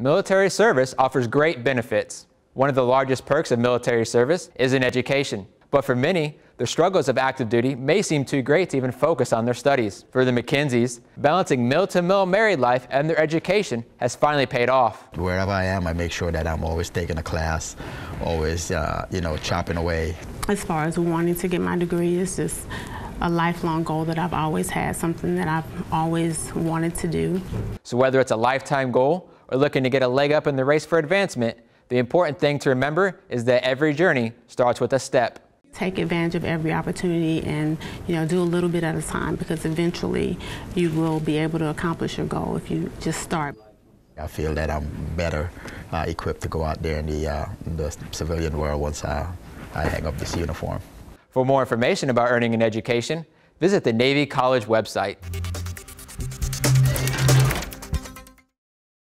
Military service offers great benefits. One of the largest perks of military service is in education. But for many, the struggles of active duty may seem too great to even focus on their studies. For the McKenzies, balancing mil-to-mil married life and their education has finally paid off. Wherever I am, I make sure that I'm always taking a class, always, uh, you know, chopping away. As far as wanting to get my degree, it's just a lifelong goal that I've always had, something that I've always wanted to do. So whether it's a lifetime goal or looking to get a leg up in the race for advancement, the important thing to remember is that every journey starts with a step. Take advantage of every opportunity and you know do a little bit at a time because eventually you will be able to accomplish your goal if you just start. I feel that I'm better uh, equipped to go out there in the, uh, in the civilian world once I, I hang up this uniform. For more information about earning an education, visit the Navy College website.